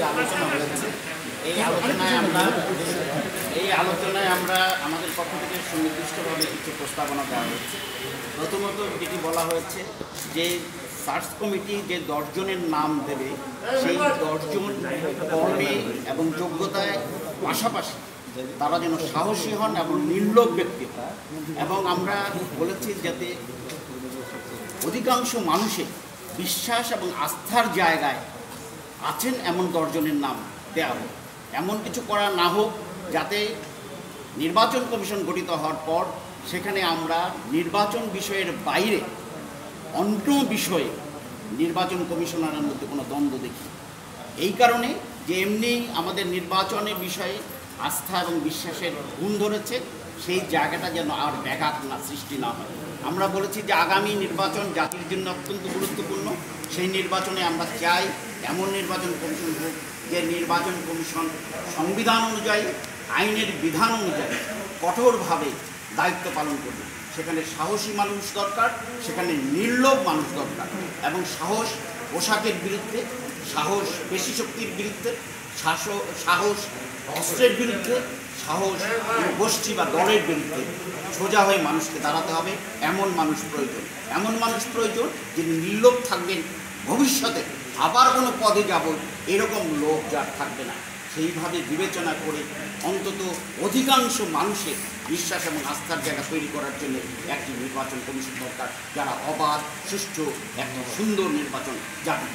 যে আলোচনা হয়েছে এই আলোচনায় আমরা এই আলোচনায় আমরা আমাদের পক্ষ থেকে সুনির্দিষ্টভাবে কিছু প্রস্তাবনা দেওয়া হয়েছে প্রথমত যেটি বলা হয়েছে যে সার্চ কমিটি যে দশজনের নাম দেবে সেই দশজন কর্মে এবং যোগ্যতায় পাশাপাশি তারা যেন সাহসী হন এবং নির্লোভ ব্যক্তি। এবং আমরা বলেছি যাতে অধিকাংশ মানুষের বিশ্বাস এবং আস্থার জায়গায় আছেন এমন দশজনের নাম দেওয়া হোক। এমন কিছু করা না হোক, যাতে নির্বাচন কমিশন গঠিত হওয়ার পর সেখানে আমরা নির্বাচন বিষয়ের বাইরে অন্য বিষয়ে নির্বাচন কমিশনারের মধ্যে কোনো দ্বন্দ্ব দেখি। এই কারণে যে এমনি আমাদের নির্বাচনের বিষয়ে আস্থা এবং বিশ্বাসের গুণ ধরেছে, সেই জায়গাটা যেন আর ব্যাঘাত না, সৃষ্টি না হয়। আমরা বলেছি যে আগামী নির্বাচন জাতির জন্য অত্যন্ত গুরুত্বপূর্ণ। সেই নির্বাচনে আমরা চাই এমন নির্বাচন কমিশন হোক যে নির্বাচন কমিশন সংবিধান অনুযায়ী, আইনের বিধান অনুযায়ী কঠোরভাবে দায়িত্ব পালন করবে। সেখানে সাহসী মানুষ দরকার, সেখানে নির্লোভ মানুষ দরকার এবং সাহস পোশাকের বিরুদ্ধে, সাহস পেশি শক্তির বিরুদ্ধে, সাহস অস্ত্রের বিরুদ্ধে, সাহস গোষ্ঠী বা দলের বিরুদ্ধে সোজা হয়ে মানুষকে দাঁড়াতে হবে। এমন মানুষ প্রয়োজন, এমন মানুষ প্রয়োজন যিনি নির্লোভ থাকবেন ভবিষ্যতে আবার কোনো পদে যাব, এরকম লোক যার থাকবে না। সেইভাবে বিবেচনা করে অন্তত অধিকাংশ মানুষের বিশ্বাস এবং আস্থার জায়গা তৈরি করার জন্য একটি নির্বাচন কমিশন দরকার। যারা অবাধ, সুষ্ঠু, একটা সুন্দর নির্বাচন জাতি